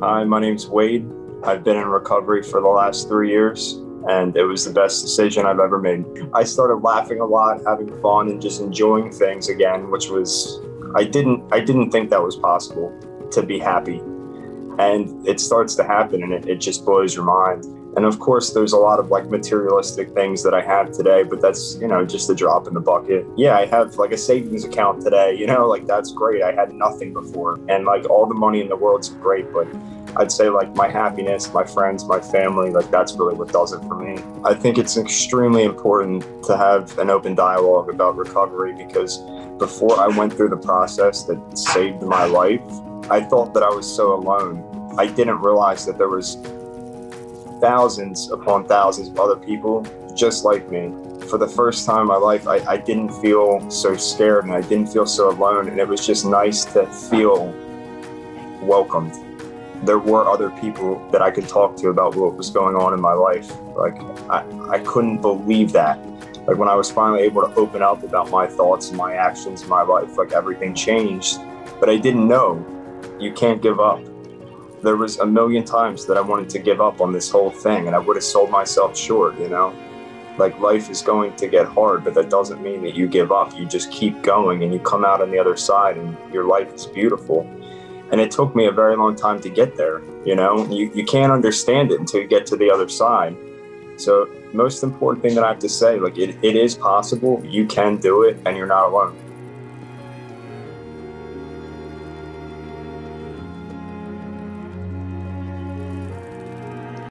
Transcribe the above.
Hi, my name's Wade. I've been in recovery for the last three years, and it was the best decision I've ever made. I started laughing a lot, having fun, and just enjoying things again, which was I didn't I didn't think that was possible to be happy. And it starts to happen and it, it just blows your mind. And of course, there's a lot of like materialistic things that I have today, but that's, you know, just a drop in the bucket. Yeah, I have like a savings account today, you know, like that's great. I had nothing before. And like all the money in the world's great, but I'd say like my happiness, my friends, my family, like that's really what does it for me. I think it's extremely important to have an open dialogue about recovery because before I went through the process that saved my life, I thought that I was so alone. I didn't realize that there was thousands upon thousands of other people just like me. For the first time in my life, I, I didn't feel so scared and I didn't feel so alone. And it was just nice to feel welcomed. There were other people that I could talk to about what was going on in my life. Like, I, I couldn't believe that. Like, when I was finally able to open up about my thoughts and my actions in my life, like everything changed. But I didn't know you can't give up there was a million times that I wanted to give up on this whole thing and I would have sold myself short, you know? Like life is going to get hard, but that doesn't mean that you give up. You just keep going and you come out on the other side and your life is beautiful. And it took me a very long time to get there, you know? You, you can't understand it until you get to the other side. So most important thing that I have to say, like it, it is possible, you can do it and you're not alone.